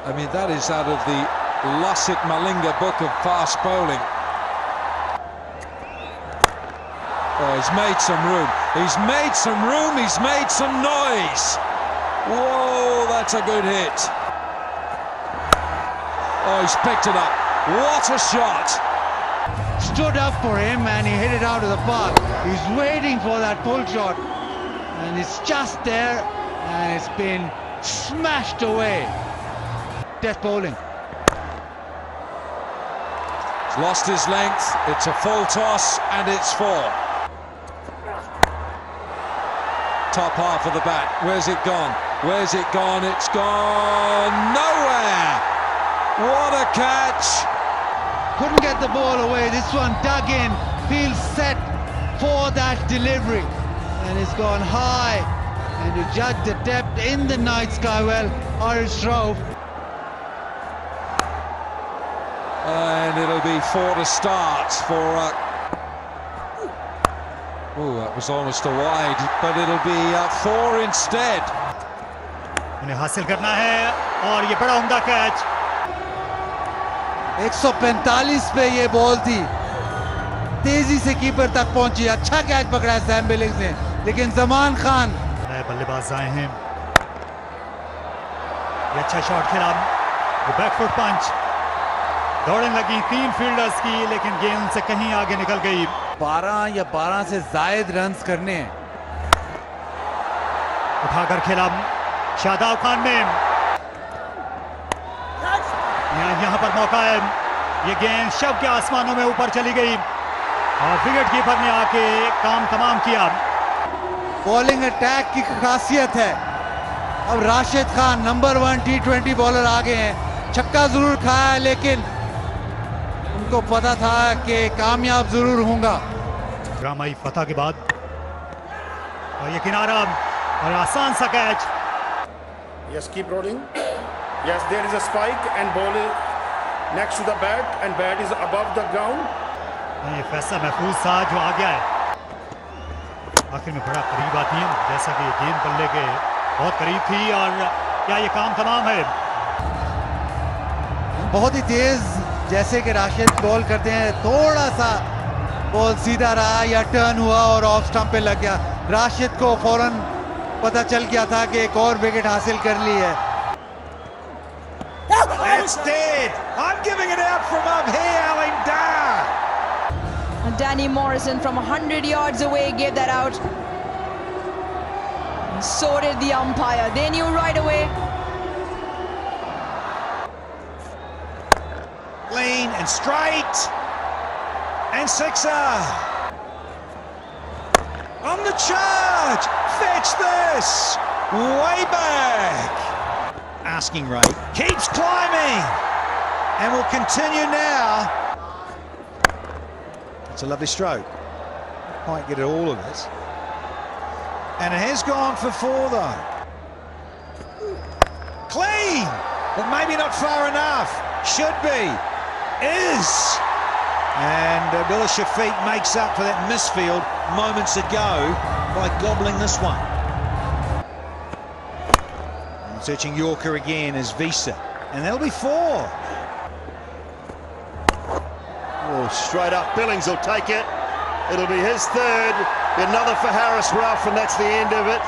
I mean, that is out of the Lassit Malinga book of fast bowling. Oh, he's made some room. He's made some room. He's made some noise. Whoa, that's a good hit. Oh, he's picked it up. What a shot. Stood up for him and he hit it out of the park. He's waiting for that pull shot. And it's just there and it's been smashed away. Death bowling. He's lost his length. It's a full toss and it's four. Top half of the bat. Where's it gone? Where's it gone? It's gone nowhere. What a catch. Couldn't get the ball away. This one dug in. Feels set for that delivery. And it's gone high. And to judge the depth in the night sky, well, Irish Rove. And it'll be four to start for. Uh... Oh, that was almost a wide, but it'll be uh, four instead. उन्हें हासिल करना है और ये बड़ा उम्दा catch 145 पे ये बॉल थी। तेज़ी से कीपर तक पहुँची। अच्छा कैच पकड़ा है सैम बिलिंग्स ने। लेकिन जमान खान नए बल्लेबाज आए हैं। ये अच्छा शॉट खेला। वो बैकफुट पंच दौड़ने लगी तीन फील्डर्स की लेकिन गेंद से कहीं आगे निकल गई। 12 या 12 से जायद रन करने। उठाकर खेला शादाब खान ने। यहाँ यहाँ पर मौका है। ये गेंद शव के आसमानों में ऊपर चली गई। और विकेट कीपर ने आके काम तमाम किया। बॉलिंग अटैक की खासियत है। अब Rashid Khan number one T twenty bowler आ गए हैं। छक्का ज़रूर खाया लेकिन उनको पता था कि कामयाब ज़रूर होगा ड्रामाई फतह के बाद। और ये किनारा और आसान सा catch Yes, keep rolling. Yes, there is a spike and ball is next to the bat and bat is above the ground. ये फैसला महफूज था जो आ गया है। आखिर में बड़ा करीब आती है। जैसा कि ये गेंद बल्ले के बहुत करीब थी और क्या ये काम तमाम है? बहुत ही तेज जैसे कि राशिद बॉल करते हैं थोड़ा सा बॉल सीधा रहा या टर्न हुआ और ऑफ़ स्टंप पे लग गया राशिद को फ़ौरन पता चल गया था कि एक और विकेट हासिल कर ली है. And Danny Morrison from 100 yards away gave that out. And so did the umpire. They knew and straight. And sixer. On the charge. Fetch this. Way back. Asking rate. Keeps climbing. And will continue now. It's a lovely stroke. Quite get all of it. And it has gone for four though. Clean. But maybe not far enough. Should be. Is. And uh, Abdullah Shafiq makes up for that misfield moments ago by gobbling this one. And searching Yorker again is Visa. And that'll be four. Oh, straight up, Billings will take it. It'll be his third. Another for Harris Ruff, and that's the end of it.